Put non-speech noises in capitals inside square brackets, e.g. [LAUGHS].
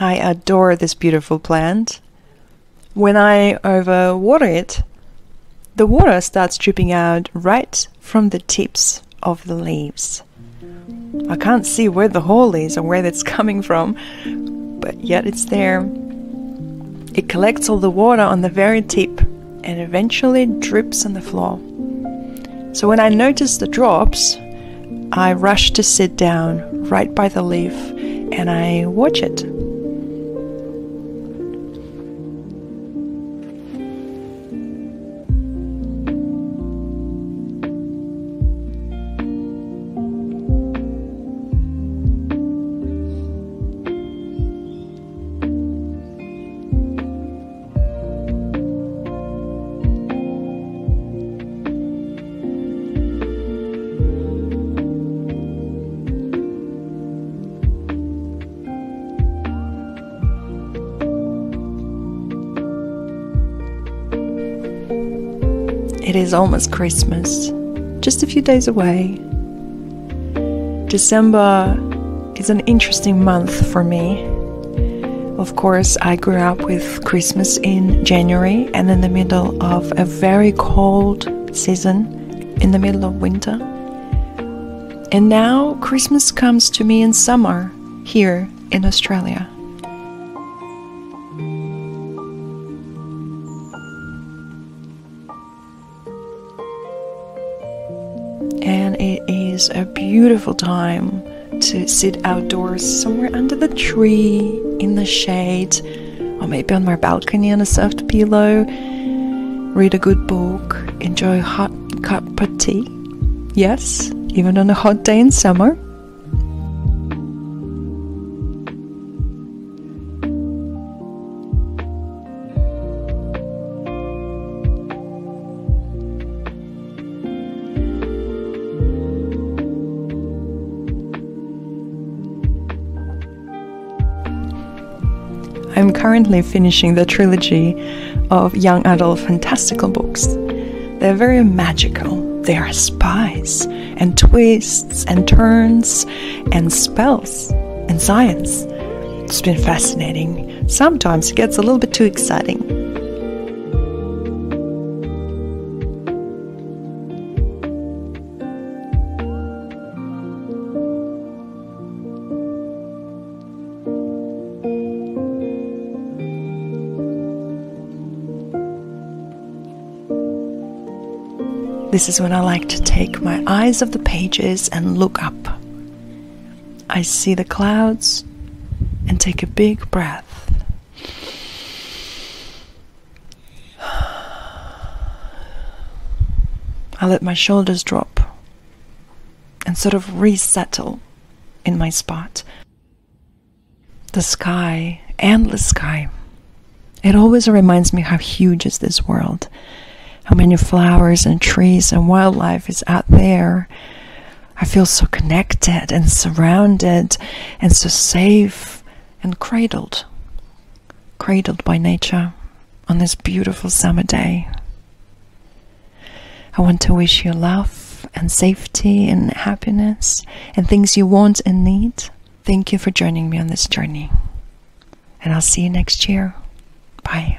I adore this beautiful plant. When I overwater it, the water starts dripping out right from the tips of the leaves. I can't see where the hole is or where it's [LAUGHS] coming from, but yet it's there. It collects all the water on the very tip and eventually drips on the floor. So when I notice the drops, I rush to sit down right by the leaf and I watch it. It is almost Christmas, just a few days away. December is an interesting month for me. Of course, I grew up with Christmas in January and in the middle of a very cold season, in the middle of winter. And now Christmas comes to me in summer here in Australia. It is a beautiful time to sit outdoors somewhere under the tree in the shade or maybe on my balcony on a soft pillow. Read a good book enjoy a hot cup of tea. Yes even on a hot day in summer I'm currently finishing the trilogy of young adult fantastical books. They're very magical. They are spies and twists and turns and spells and science. It's been fascinating. Sometimes it gets a little bit too exciting. This is when I like to take my eyes off the pages and look up. I see the clouds and take a big breath. I let my shoulders drop and sort of resettle in my spot. The sky, endless sky. It always reminds me how huge is this world how many flowers and trees and wildlife is out there. I feel so connected and surrounded and so safe and cradled, cradled by nature on this beautiful summer day. I want to wish you love and safety and happiness and things you want and need. Thank you for joining me on this journey. And I'll see you next year. Bye.